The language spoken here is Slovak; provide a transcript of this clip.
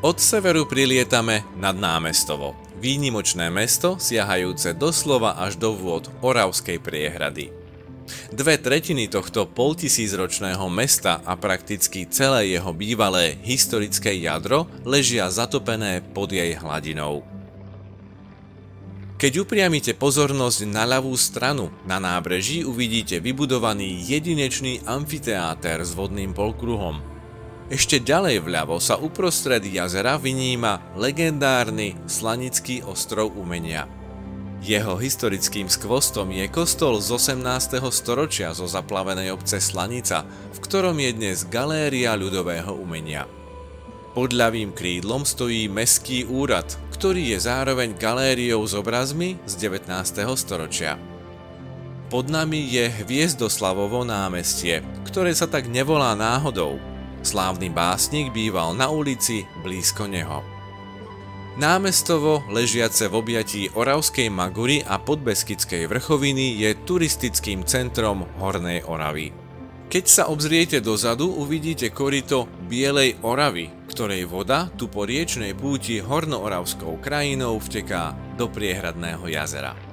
Od severu prilietame nad Námestovo, výnimočné mesto siahajúce doslova až do vôd Oravskej priehrady. Dve tretiny tohto poltisícročného mesta a prakticky celé jeho bývalé historické jadro ležia zatopené pod jej hladinou. Keď upriamite pozornosť na ľavú stranu, na nábreží uvidíte vybudovaný jedinečný amfiteáter s vodným polkruhom, ešte ďalej vľavo sa uprostred jazera vyníma legendárny Slanický ostrov umenia. Jeho historickým skvostom je kostol z 18. storočia zo zaplavenej obce Slanica, v ktorom je dnes galéria ľudového umenia. Pod ľavým krídlom stojí Mestský úrad, ktorý je zároveň galériou s obrazmi z 19. storočia. Pod nami je Hviezdoslavovo námestie, ktoré sa tak nevolá náhodou, Slávny básnik býval na ulici blízko neho. Námestovo, ležiace v objatí Oravskej Magury a podbeskickej vrchoviny, je turistickým centrom Hornej Oravy. Keď sa obzriete dozadu, uvidíte korito Bielej Oravy, ktorej voda tu po riečnej púti hornooravskou krajinou vteká do priehradného jazera.